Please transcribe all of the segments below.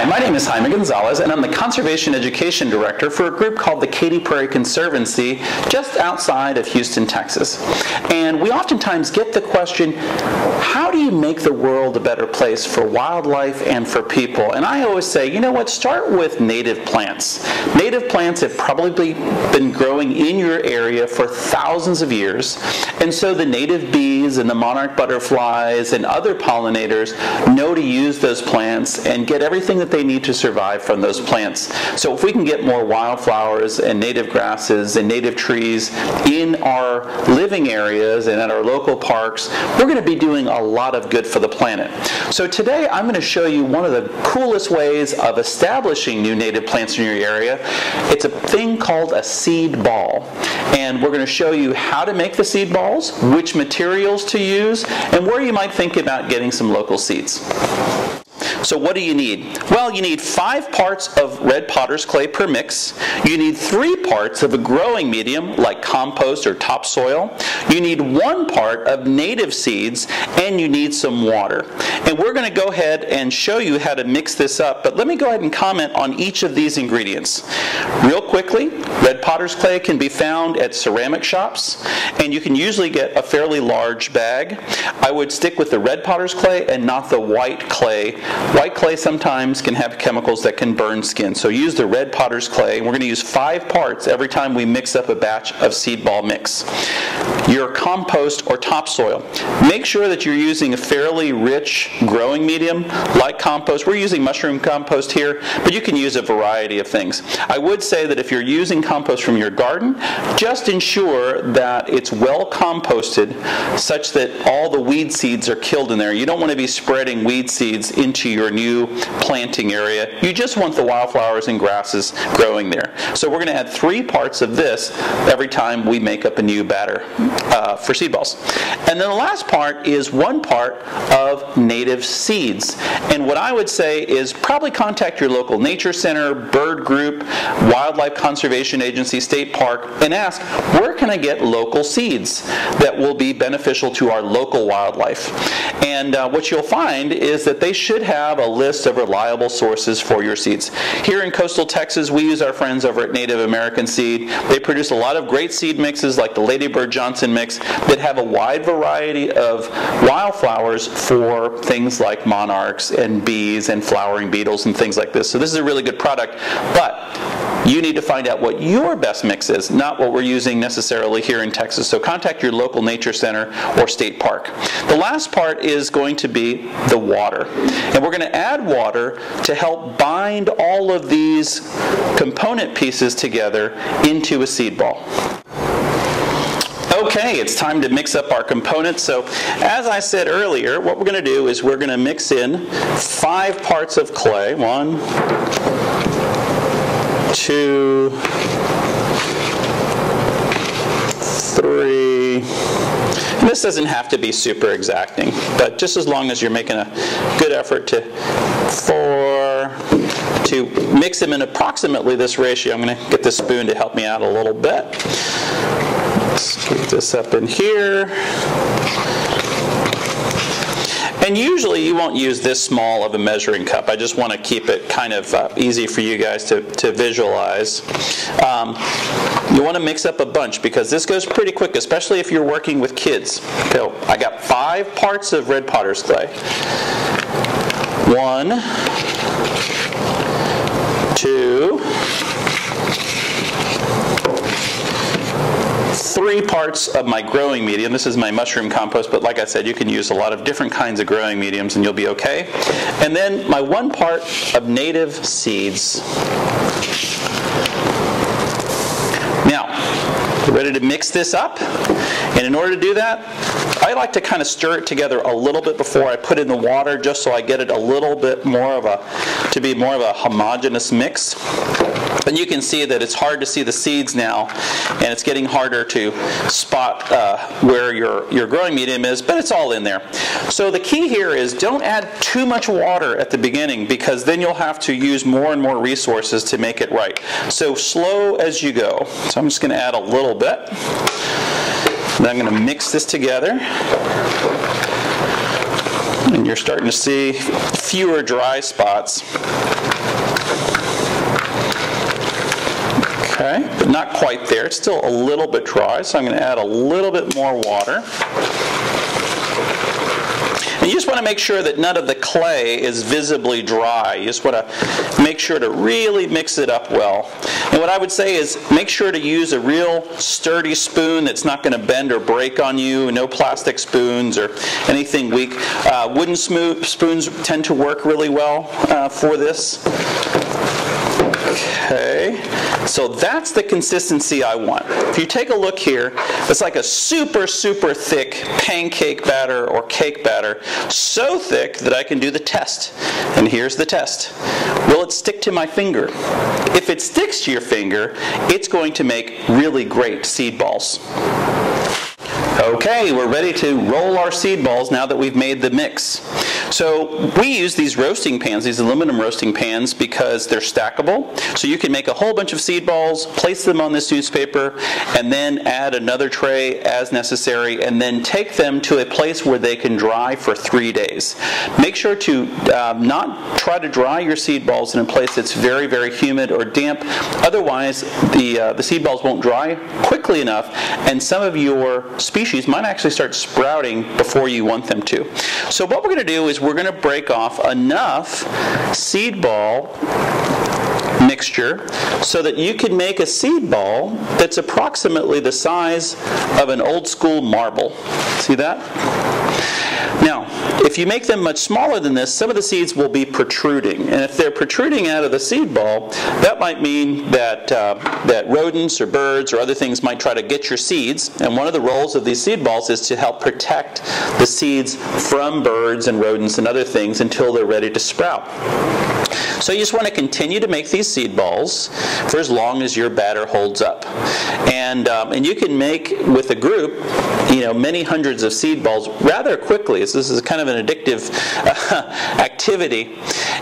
Hi, my name is Jaime Gonzalez, and I'm the Conservation Education Director for a group called the Katy Prairie Conservancy just outside of Houston, Texas. And we oftentimes get the question, how do you make the world a better place for wildlife and for people? And I always say, you know what, start with native plants. Native plants have probably been growing in your area for thousands of years, and so the native bees and the monarch butterflies and other pollinators know to use those plants and get everything that they need to survive from those plants. So if we can get more wildflowers and native grasses and native trees in our living areas and at our local parks, we're going to be doing a lot of good for the planet. So today I'm going to show you one of the coolest ways of establishing new native plants in your area. It's a thing called a seed ball. And we're going to show you how to make the seed balls, which materials to use, and where you might think about getting some local seeds. So what do you need? Well, you need five parts of red potter's clay per mix. You need three parts of a growing medium like compost or topsoil. You need one part of native seeds and you need some water. And we're going to go ahead and show you how to mix this up, but let me go ahead and comment on each of these ingredients. Real quickly, red potter's clay can be found at ceramic shops and you can usually get a fairly large bag. I would stick with the red potter's clay and not the white clay White clay sometimes can have chemicals that can burn skin, so use the red potter's clay. We're going to use five parts every time we mix up a batch of seed ball mix. Your compost or topsoil. Make sure that you're using a fairly rich growing medium like compost. We're using mushroom compost here, but you can use a variety of things. I would say that if you're using compost from your garden, just ensure that it's well composted such that all the weed seeds are killed in there. You don't want to be spreading weed seeds into your your new planting area. You just want the wildflowers and grasses growing there. So we're going to add three parts of this every time we make up a new batter uh, for seed balls. And then the last part is one part of native seeds. And what I would say is probably contact your local nature center, bird group, wildlife conservation agency, state park, and ask, where can I get local seeds that will be beneficial to our local wildlife? And uh, what you'll find is that they should have have a list of reliable sources for your seeds. Here in coastal Texas, we use our friends over at Native American Seed. They produce a lot of great seed mixes like the Lady Bird Johnson mix that have a wide variety of wildflowers for things like monarchs and bees and flowering beetles and things like this. So this is a really good product, but you need to find out what your best mix is, not what we're using necessarily here in Texas. So contact your local nature center or state park. The last part is going to be the water. And we're going to add water to help bind all of these component pieces together into a seed ball. Okay, it's time to mix up our components. So as I said earlier, what we're going to do is we're going to mix in five parts of clay. One, two, three. And this doesn't have to be super exacting, but just as long as you're making a good effort to four, to mix them in approximately this ratio. I'm going to get this spoon to help me out a little bit. Let's get this up in here. And usually you won't use this small of a measuring cup. I just want to keep it kind of uh, easy for you guys to, to visualize. Um, you want to mix up a bunch because this goes pretty quick, especially if you're working with kids. So I got five parts of red potter's clay. One, two, three parts of my growing medium. This is my mushroom compost, but like I said, you can use a lot of different kinds of growing mediums and you'll be okay. And then my one part of native seeds. Now, ready to mix this up? And in order to do that, I like to kind of stir it together a little bit before I put in the water just so I get it a little bit more of a, to be more of a homogeneous mix. And you can see that it's hard to see the seeds now, and it's getting harder to spot uh, where your, your growing medium is, but it's all in there. So the key here is don't add too much water at the beginning because then you'll have to use more and more resources to make it right. So slow as you go. So I'm just going to add a little bit. Then I'm going to mix this together. And you're starting to see fewer dry spots. Okay, but not quite there. It's still a little bit dry, so I'm going to add a little bit more water. And you just want to make sure that none of the clay is visibly dry. You just want to make sure to really mix it up well. And what I would say is make sure to use a real sturdy spoon that's not going to bend or break on you. No plastic spoons or anything weak. Uh, wooden spoons tend to work really well uh, for this. Okay, so that's the consistency I want. If you take a look here, it's like a super, super thick pancake batter or cake batter, so thick that I can do the test. And here's the test. Will it stick to my finger? If it sticks to your finger, it's going to make really great seed balls. Okay, we're ready to roll our seed balls now that we've made the mix. So we use these roasting pans, these aluminum roasting pans, because they're stackable. So you can make a whole bunch of seed balls, place them on this newspaper, and then add another tray as necessary, and then take them to a place where they can dry for three days. Make sure to uh, not try to dry your seed balls in a place that's very, very humid or damp. Otherwise, the, uh, the seed balls won't dry quickly enough, and some of your species might actually start sprouting before you want them to. So what we're going to do is we're going to break off enough seed ball mixture so that you can make a seed ball that's approximately the size of an old school marble. See that? If you make them much smaller than this, some of the seeds will be protruding. And if they're protruding out of the seed ball, that might mean that, uh, that rodents or birds or other things might try to get your seeds. And one of the roles of these seed balls is to help protect the seeds from birds and rodents and other things until they're ready to sprout. So you just want to continue to make these seed balls for as long as your batter holds up. And, um, and you can make, with a group, you know, many hundreds of seed balls rather quickly. So this is kind of an addictive uh, activity.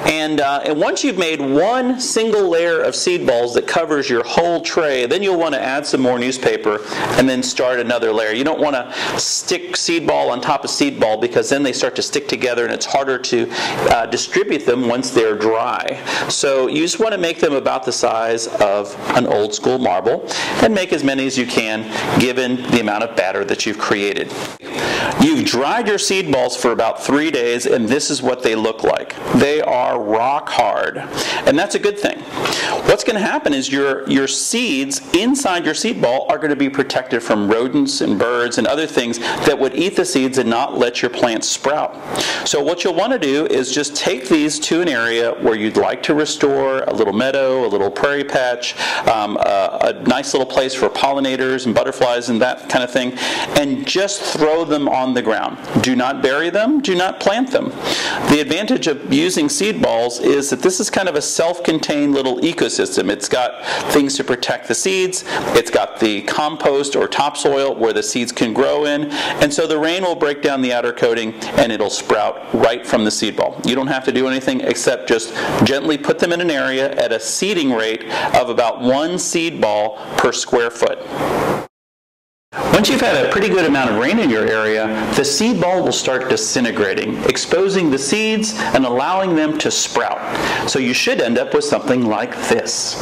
And, uh, and once you've made one single layer of seed balls that covers your whole tray, then you'll want to add some more newspaper and then start another layer. You don't want to stick seed ball on top of seed ball because then they start to stick together and it's harder to uh, distribute them once they're dry. So you just want to make them about the size of an old school marble and make as many as you can given the amount of batter that you've created. You've dried your seed balls for about three days and this is what they look like. They are rock hard and that's a good thing. What's going to happen is your, your seeds inside your seed ball are going to be protected from rodents and birds and other things that would eat the seeds and not let your plants sprout. So what you'll want to do is just take these to an area where you'd like to restore a little meadow, a little prairie patch, um, a, a nice little place for pollinators and butterflies and that kind of thing, and just throw them on the ground. Do not bury them, do not plant them. The advantage of using seed balls is that this is kind of a self-contained little ecosystem. It's got things to protect the seeds, it's got the compost or topsoil where the seeds can grow in, and so the rain will break down the outer coating and it'll sprout right from the seed ball. You don't have to do anything except just gently put them in an area at a seeding rate of about one seed ball per square foot. Once you've had a pretty good amount of rain in your area, the seed ball will start disintegrating, exposing the seeds and allowing them to sprout. So you should end up with something like this.